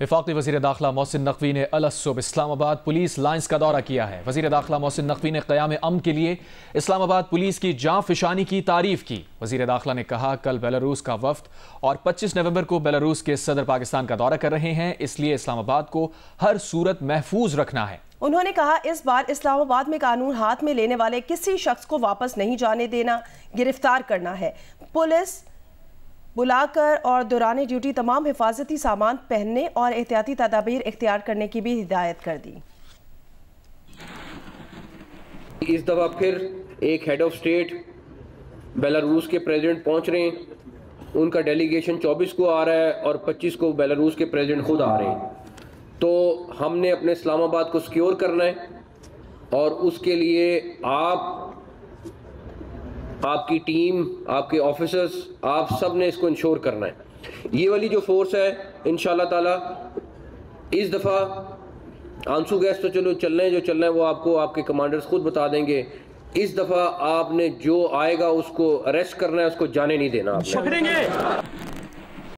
विफाकी वजी दाखिला मोहसिन नकवी ने अलसुब इस्लामाबाद पुलिस लाइन्स का दौरा किया है। वजी दाखिला मोहसिन नकवी ने क़याम अम के लिए इस्लामाबाद पुलिस की जाँ फिशानी की तारीफ़ की। वजी दाखिला ने कहा, कल बेलारूस का वफ्द और 25 नवंबर को बेलारूस के सदर पाकिस्तान का दौरा कर रहे हैं, इसलिए इस्लामाबाद को हर सूरत महफूज रखना है। उन्होंने कहा, इस बार इस्लामाबाद में कानून हाथ में लेने वाले किसी शख्स को वापस नहीं जाने देना, गिरफ़्तार करना है। पुलिस बुलाकर और दौरान ड्यूटी तमाम हिफाजती सामान पहनने और एहतियाती तदाबीर इख्तियार करने की भी हिदायत कर दी। इस दफ़ा फिर एक हेड ऑफ़ स्टेट बेलारूस के प्रेसिडेंट पहुँच रहे हैं। उनका डेलीगेशन 24 को आ रहा है और 25 को बेलारूस के प्रेसिडेंट खुद आ रहे हैं। तो हमने अपने इस्लामाबाद को सिक्योर करना है और उसके लिए आप आपकी टीम, आपके ऑफिसर्स आप सबने इसको इंश्योर करना है। ये वाली जो फोर्स है इन ताला, इस दफ़ा आँसू गैस तो चलो चल रहे हैं, जो चल रहे हैं वो आपको आपके कमांडर्स खुद बता देंगे। इस दफ़ा आपने जो आएगा उसको अरेस्ट करना है, उसको जाने नहीं देना